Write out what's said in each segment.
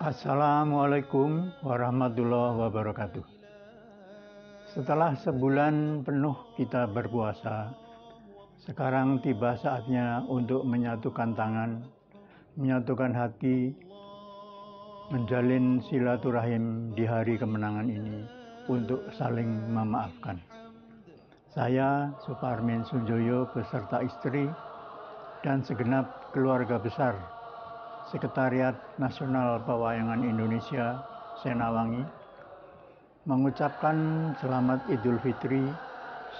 Assalamualaikum warahmatullahi wabarakatuh. Setelah sebulan penuh kita berpuasa, sekarang tiba saatnya untuk menyatukan tangan, menyatukan hati, menjalin silaturahim di hari kemenangan ini untuk saling memaafkan. Saya, Suparmin Sunjoyo beserta istri dan segenap keluarga besar Sekretariat Nasional Pewayangan Indonesia Senawangi mengucapkan selamat Idul Fitri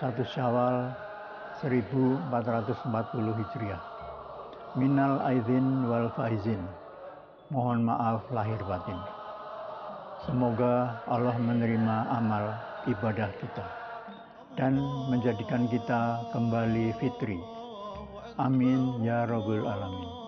1 Syawal 1440 Hijriah. Minal aidin wal faizin. Mohon maaf lahir batin. Semoga Allah menerima amal ibadah kita dan menjadikan kita kembali fitri. Amin ya Rabbul Alamin.